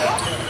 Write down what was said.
Yeah.